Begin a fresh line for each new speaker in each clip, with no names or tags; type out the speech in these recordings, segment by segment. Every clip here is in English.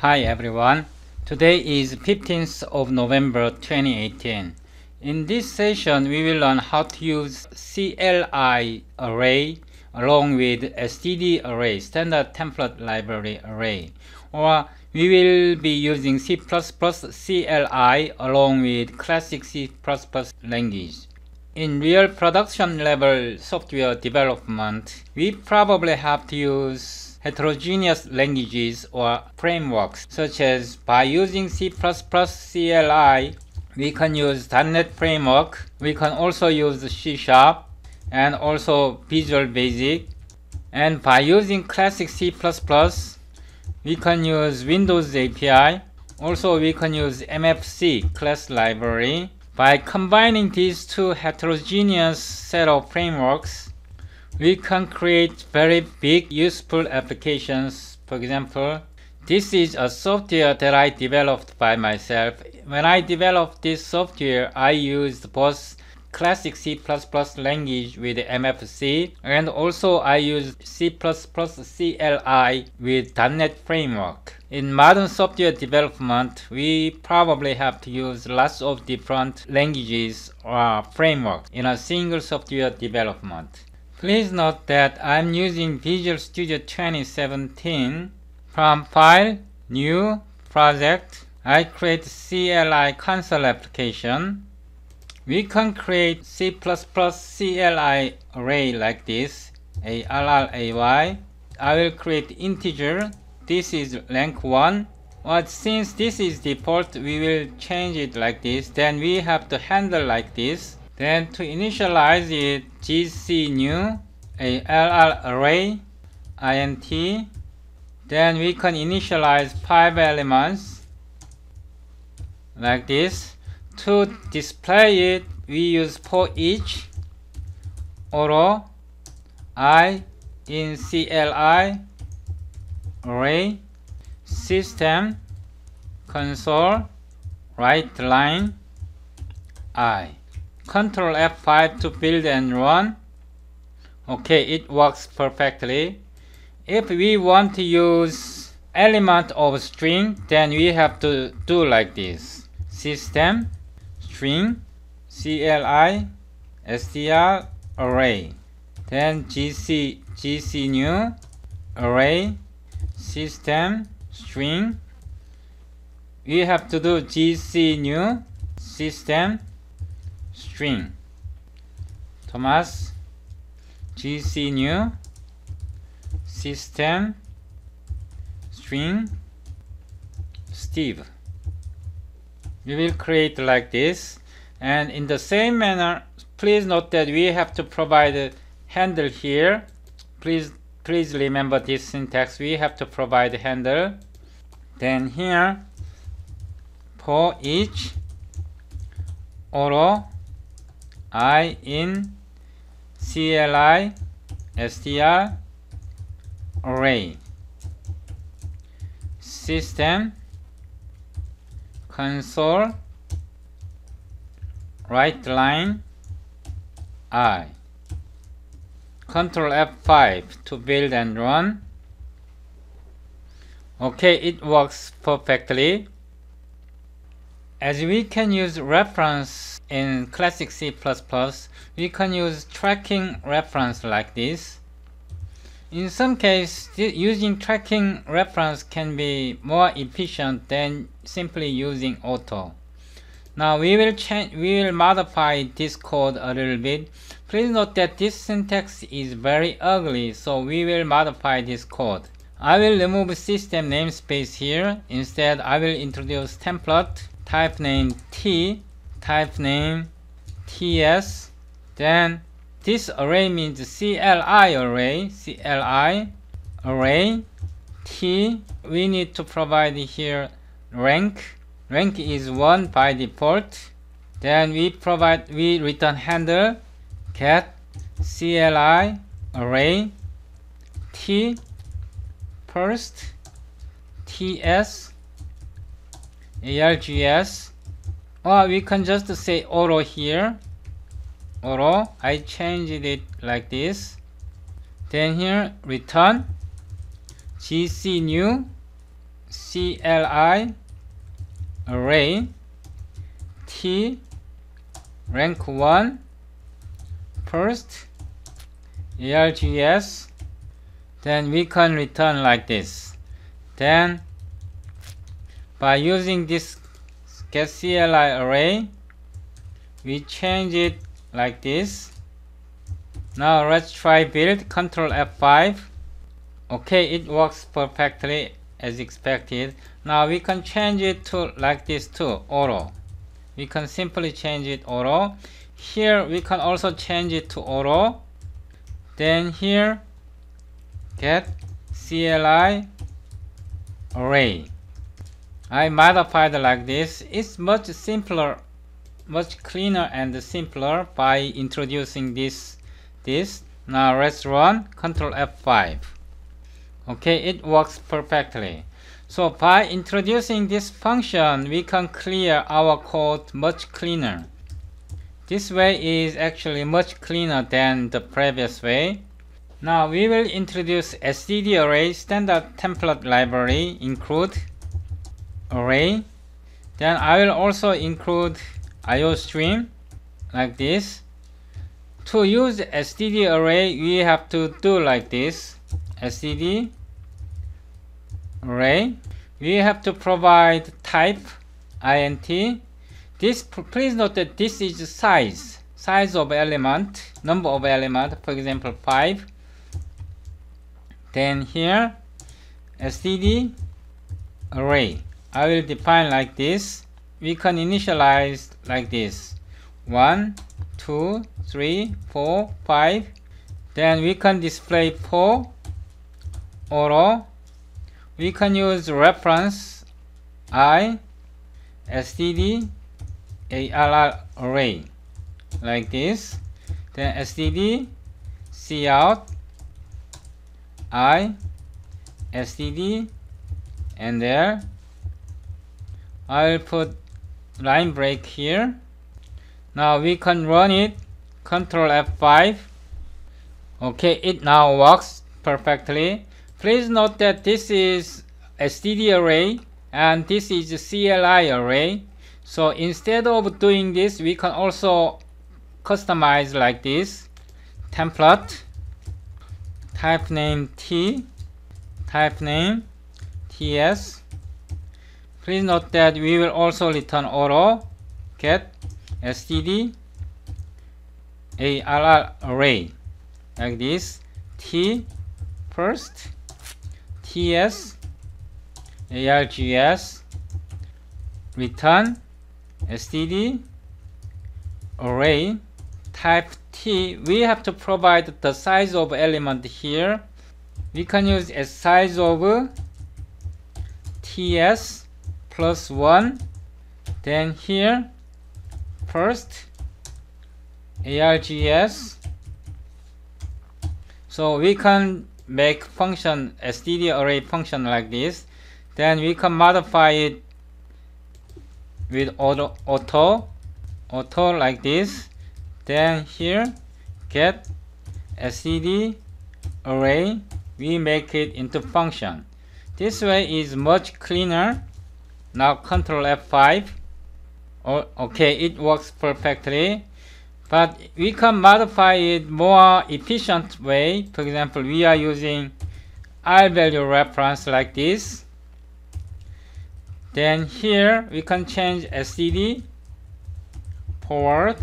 Hi everyone. Today is 15th of November 2018. In this session, we will learn how to use CLI array along with std array, standard template library array. Or we will be using C++ CLI along with classic C++ language. In real production level software development, we probably have to use heterogeneous languages or frameworks such as by using C++ CLI we can use .NET framework we can also use C Sharp and also Visual Basic. And by using classic C++ we can use Windows API also we can use MFC class library. By combining these two heterogeneous set of frameworks, we can create very big useful applications. For example, this is a software that I developed by myself. When I developed this software, I used both classic C++ language with MFC and also I used C++ CLI with .NET framework. In modern software development, we probably have to use lots of different languages or frameworks in a single software development. Please note that I'm using Visual Studio 2017 from File, New, Project. I create CLI console application we can create C++ CLI array like this, array. I will create integer. This is length 1. But since this is default, we will change it like this. Then we have to handle like this. Then to initialize it, gc new a array int. Then we can initialize five elements like this. To display it, we use for each or i in CLI array system console write line i control F5 to build and run. Okay it works perfectly. If we want to use element of string then we have to do like this. System string CLI str array. Then gc gc new array. System string. We have to do gc new system string. Thomas. Gc new. System. String. Steve. We will create like this and in the same manner please note that we have to provide a handle here. Please please remember this syntax. We have to provide a handle. Then here for each auto i in CLI str array. System console write line I. Control F5 to build and run. Okay it works perfectly as we can use reference in classic C++ we can use tracking reference like this in some cases, using tracking reference can be more efficient than simply using auto. Now we will change, we will modify this code a little bit. Please note that this syntax is very ugly, so we will modify this code. I will remove system namespace here. Instead, I will introduce template, type name T, type name TS, then this array means CLI array, CLI array T. We need to provide here rank. Rank is 1 by default. Then we provide, we return handle get CLI array T first TS ARGS or we can just say auto here. Auto I changed it like this. Then here return. Gc new. CLI array. T. Rank 1 first. Args then we can return like this. Then by using this get CLI array we change it like this. Now let's try build control F5 okay it works perfectly as expected. Now we can change it to like this too auto. We can simply change it auto. Here we can also change it to auto. Then here get CLI array I modified like this. It's much simpler much cleaner and simpler by introducing this this. Now let's run control F5 okay it works perfectly. So by introducing this function we can clear our code much cleaner. This way is actually much cleaner than the previous way. Now we will introduce std array standard template library include array. Then I will also include IOStream like this. To use std array we have to do like this. Std array. We have to provide type int. This please note that this is size size of element number of element for example 5 then here std array I will define like this. We can initialize like this. 1 2 3 4 5 then we can display 4 or we can use reference i std arr array. Like this. Then std cout i std and there I'll put line break here. Now we can run it. Control F5 okay it now works perfectly. Please note that this is std array and this is CLI array. So instead of doing this we can also customize like this. Template. Type name T. Type name TS please note that we will also return auto get std arr array. Like this t first ts args return std array type t. We have to provide the size of element here. We can use a size of ts plus 1 then here first args so we can make function std array function like this. Then we can modify it with auto auto auto like this. Then here get std array. We make it into function. This way is much cleaner now control F5 oh, okay it works perfectly. But we can modify it more efficient way. For example we are using R value reference like this. Then here we can change std forward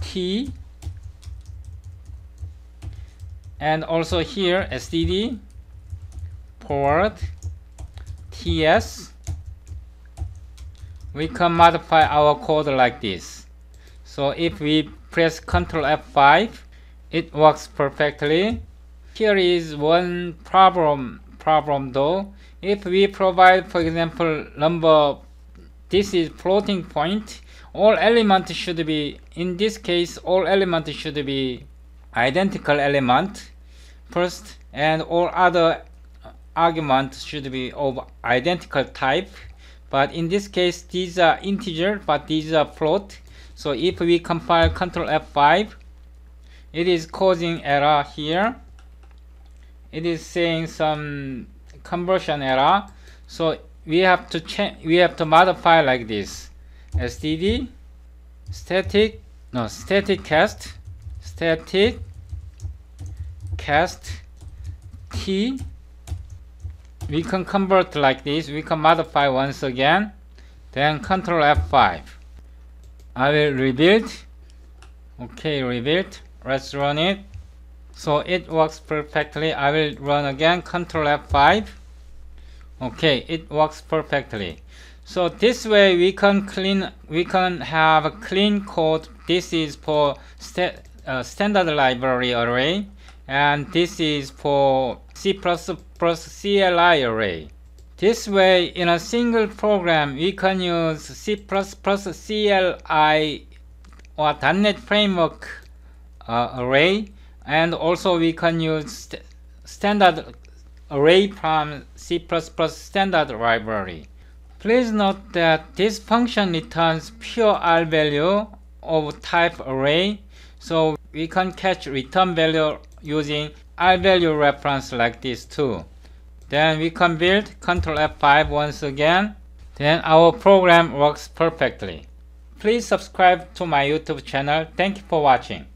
t and also here std forward ts we can modify our code like this. So if we press ctrl F5 it works perfectly. Here is one problem problem though. If we provide for example number this is floating point all elements should be in this case all elements should be identical element first and all other arguments should be of identical type but in this case these are integer but these are float. So if we compile control F5 it is causing error here. It is saying some conversion error. So we have to change we have to modify like this. Std static no static cast static cast t we can convert like this. We can modify once again. Then control F5 I will rebuild. Okay rebuild. Let's run it. So it works perfectly. I will run again. Control F5 okay it works perfectly. So this way we can clean we can have a clean code. This is for st uh, standard library array. And this is for C++ CLI array this way in a single program we can use C++ CLI or .NET framework uh, array and also we can use st standard array from C++ standard library. Please note that this function returns pure R value of type array, so we can catch return value using R value reference like this too. Then we can build Ctrl F5 once again. Then our program works perfectly. Please subscribe to my YouTube channel. Thank you for watching.